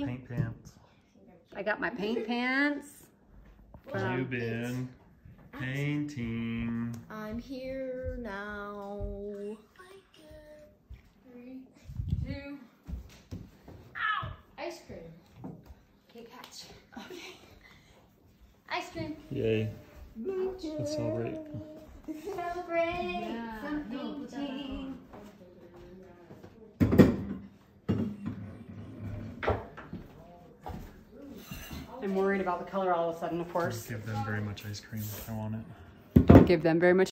Hi. Paint pants. I got my paint pants. from- You've been painting. I'm here now. Three, two. Ow! Ice cream. Okay, catch. Okay. Ice cream. Yay. Let's celebrate. Celebrate Yeah, something I'm worried about the color all of a sudden, of course. Don't course. give them very much ice cream. I want it. Don't give them very much